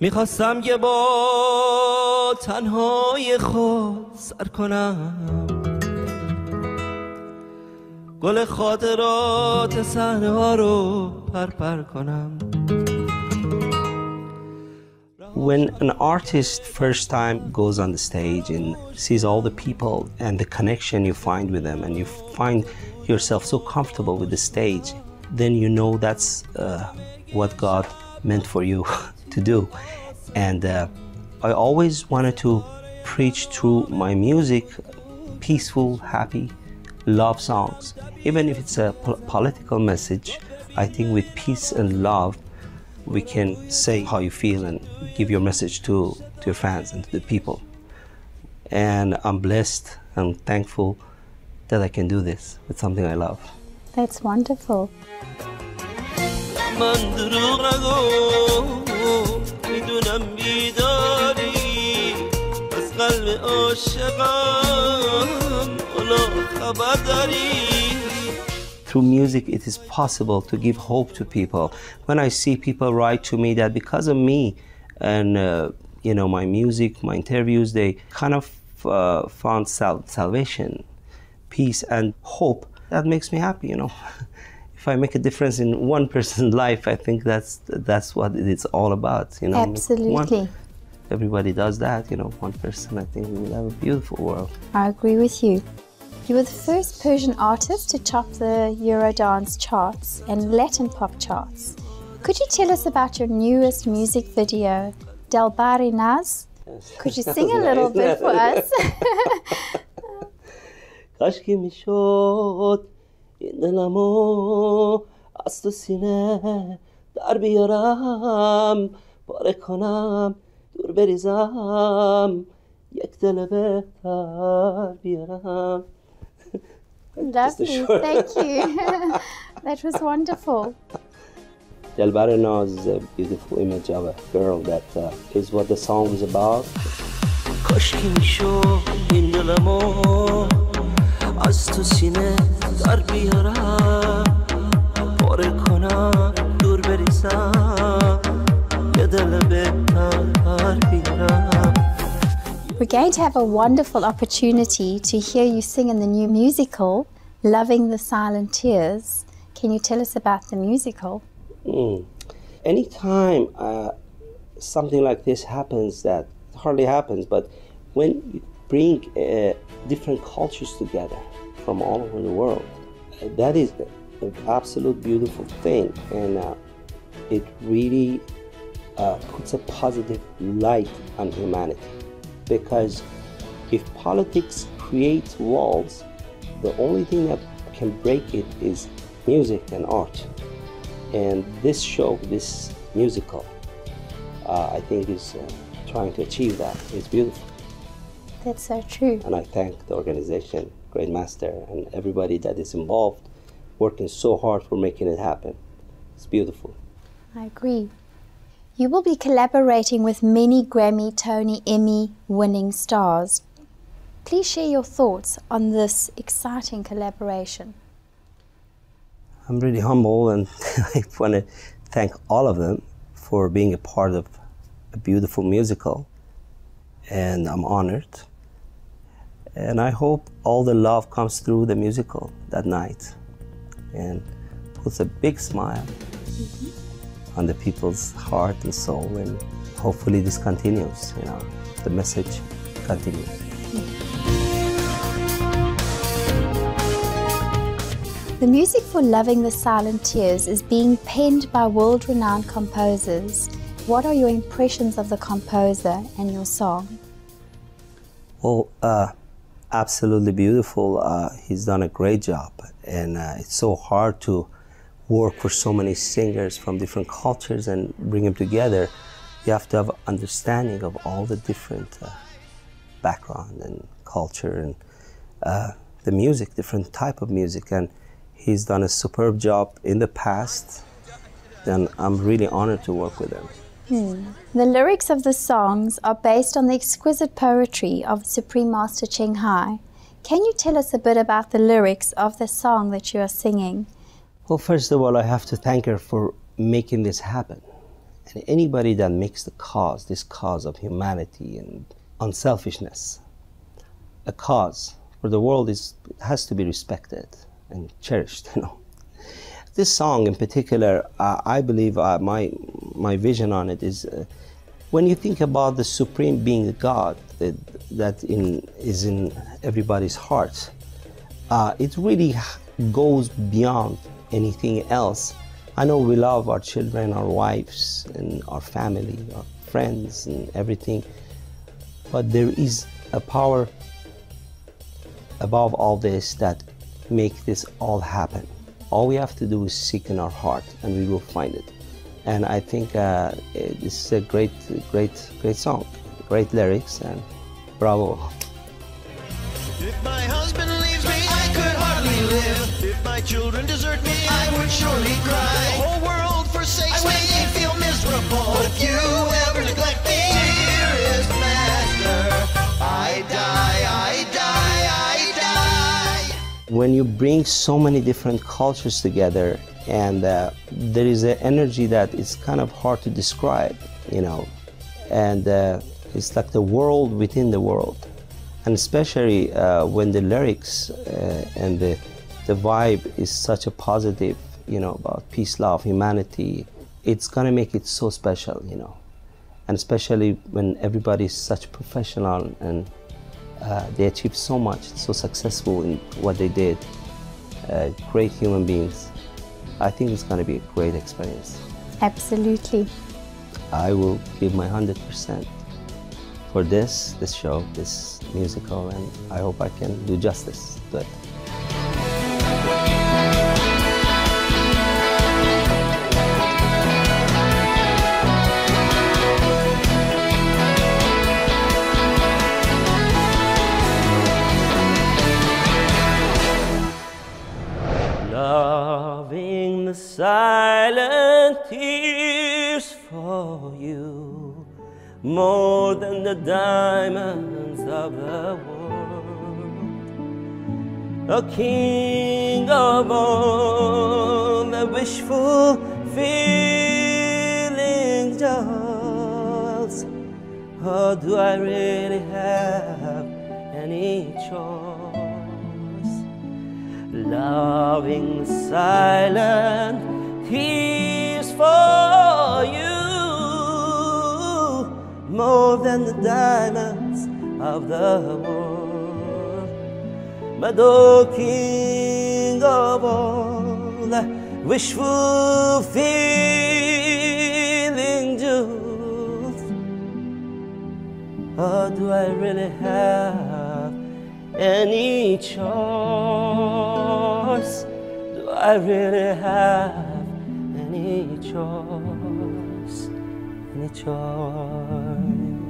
میخواستم که با تنهای خود سر کنم گل خاطرات صحنه ها رو پرپر کنم When an artist first time goes on the stage and sees all the people and the connection you find with them, and you find yourself so comfortable with the stage, then you know that's uh, what God meant for you to do. And uh, I always wanted to preach through my music peaceful, happy love songs. Even if it's a po- political message, I think with peace and love, we can say how you feel and give your message to, to your fans and to the people. And I'm blessed and thankful that I can do this with something I love. That's wonderful. من دروغ نگو میدونم بیداری از قلب عاشقم اونا خبر داری through music it is possible to give hope to people when i see people write to me that because of me and uh, you know my music my interviews they kind of uh, found sal- salvation peace and hope that makes me happy you know if i make a difference in one person's life i think that's that's what it's all about you know Absolutely. One- everybody does that you know one person i think we will have a beautiful world I agree with you. You were the first Persian artist to top the Eurodance charts and Latin pop charts. Could you tell us about your newest music video, Delbari Naz? Could you sing a little bit for us? کاشکی میشد این دلمو از تو سینه در بیارم پاره کنم دور بریزم یک دل بهتر بیارم Lovely, thank you. that was wonderful. Delbara Naz is a beautiful image of a girl that uh, is what the song is about. کاشکی می‌شد این دلمو از تو سینه در بیارم پاره کنم دور بریزم یه دل بهتر بیارم We're going to have a wonderful opportunity to hear you sing in the new musical, Loving the Silent Tears. Can you tell us about the musical? Mm. Anytime uh, something like this happens, that hardly happens, but when you bring uh, different cultures together from all over the world, uh, that is an absolute beautiful thing, and uh, it really uh, puts a positive light on humanity. Because if politics creates walls, the only thing that can break it is music and art. And this show, this musical, uh, I think is uh, trying to achieve that. It's beautiful. That's so true. And I thank the organization, Great Master, and everybody that is involved, working so hard for making it happen. It's beautiful. I agree. You will be collaborating with many Grammy, Tony, Emmy winning stars. Please share your thoughts on this exciting collaboration. I'm really humble and I want to thank all of them for being a part of a beautiful musical. And I'm honored. And I hope all the love comes through the musical that night and puts a big smile on the people's heart and soul. And hopefully this continues, you know, the message continues. The music for Loving the Silent Tears is being penned by world renowned composers. What are your impressions of the composer and your song? Well, uh, absolutely beautiful. Uh, he's done a great job, and uh, it's so hard to work for so many singers from different cultures and bring them together. You have to have understanding of all the different uh, background and culture and uh, the music, different type of music, and he's done a superb job in the past. And I'm really honored to work with him. Hmm. The lyrics of the songs are based on the exquisite poetry of Supreme Master Ching Hai. Can you tell us a bit about the lyrics of the song that you are singing? Well, first of all, I have to thank her for making this happen. And anybody that makes the cause, this cause of humanity and unselfishness, a cause for the world is has to be respected and cherished. You know, this song in particular, uh, I believe uh, my my vision on it is uh, when you think about the supreme being, God that that in is in everybody's heart. Uh, it really goes beyond anything else. I know we love our children, our wives, and our family, our friends, and everything, but there is a power above all this that make this all happen. All we have to do is seek in our heart, and we will find it. And I think uh, this is a great, great, great song, great lyrics, and bravo. If my husband leaves me, I could hardly live. If my children desert me, I would surely cry. The whole world forsakes me, I feel miserable. But you when you bring so many different cultures together and uh, there is an energy that is kind of hard to describe you know and uh, it's like the world within the world. And especially uh, when the lyrics uh, and the, the vibe is such a positive you know about peace love humanity it's gonna make it so special you know. And especially when everybody is such professional and uh, they achieved so much, so successful in what they did. Uh, great human beings. I think it's going to be a great experience. Absolutely. I will give my 100% for this, this show, this musical, and I hope I can do justice to it. Loving the silent tears for you more than the diamonds of the world. A king of all the wishful feelings just or do I really have any choice? Loving silent tears for you more than the diamonds of the world. But oh, King of all wishful feeling jewels, or oh, do I really have any choice? Do I really have any choice? Any choice?